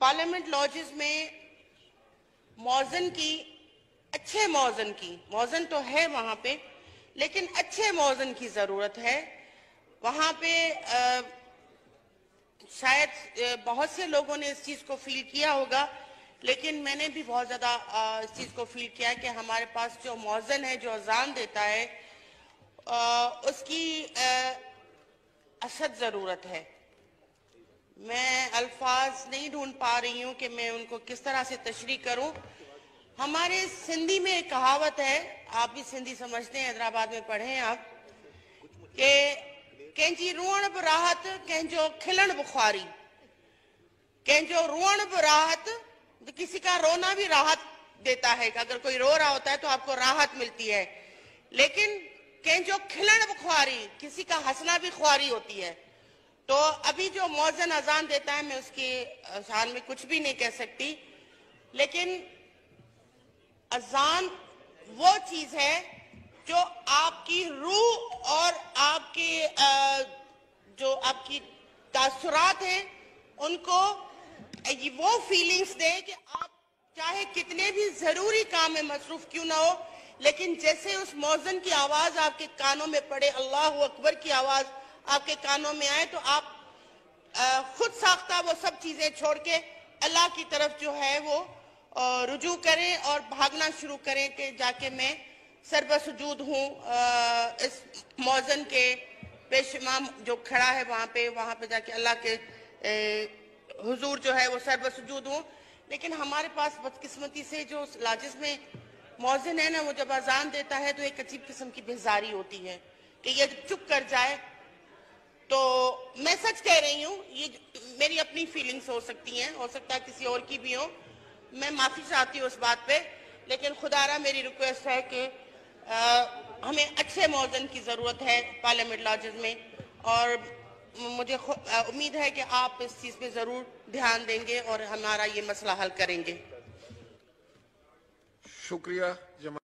Parliament lodges में मौजन की अच्छे मौजन की मौजन तो है वहाँ पे लेकिन अच्छे मौजन की ज़रूरत है। वहाँ पे आ, शायद बहुत से लोगों ने इस चीज़ को फील किया होगा लेकिन मैंने भी बहुत ज़्यादा इस चीज़ को फील किया कि हमारे पास जो मौजन है जो अजान देता है अ, उसकी अ, अशद ज़रूरत है। मैं अल्फाज नहीं ढूंढ पा रही हूँ कि मैं उनको किस तरह से तशरी करूँ। हमारे सिंधी में एक कहावत है, आप भी सिंधी समझते हैं, हैदराबाद में पढ़े हैं आप, कि कंहिंजी रुअण बि राहत कंहिंजो खिलण बुखारी कंहिंजो रुअण बि राहत तो किसी का रोना भी राहत देता है। अगर कोई रो रहा होता है तो आपको राहत मिलती है। लेकिन कंहिंजो खिलण बि ख्वारी, किसी का हंसना भी खुआरी होती है। तो अभी जो मौजन अजान देता है, मैं उसकी शान में कुछ भी नहीं कह सकती। लेकिन अजान वो चीज़ है जो आपकी रूह और आपके जो आपकी तासुरात हैं, उनको वो फीलिंग्स दे कि आप चाहे कितने भी ज़रूरी काम में मसरूफ क्यों ना हो, लेकिन जैसे उस मौजन की आवाज़ आपके कानों में पड़े, अल्लाह अकबर की आवाज़ आपके कानों में आए तो आप खुद साख्ता वो सब चीज़ें छोड़ के अल्लाह की तरफ़ जो है वो रुजू करें और भागना शुरू करें कि जाके मैं सरबसजूद हूँ इस मौजन के पेशमाम जो खड़ा है वहाँ पे वहाँ पे जाके अल्लाह के हुजूर जो है वो सरबसजूद हूँ। लेकिन हमारे पास बदकिस्मती से जो लाजिस में मौजन है ना, वो जब अजान देता है तो एक अजीब किस्म की बेजारी होती है कि ये चुप कर जाए तो मैं सच कह रही हूँ ये मेरी अपनी फीलिंग्स हो सकती हैं हो सकता है किसी और की भी हो। मैं माफ़ी चाहती हूँ उस बात पे लेकिन खुदारा मेरी रिक्वेस्ट है कि अ, हमें अच्छे मौजन की ज़रूरत है पार्लियामेंट लॉजेस में और मुझे उम्मीद है कि आप इस चीज़ पे ज़रूर ध्यान देंगे और हमारा ये मसला हल करेंगे। शुक्रिया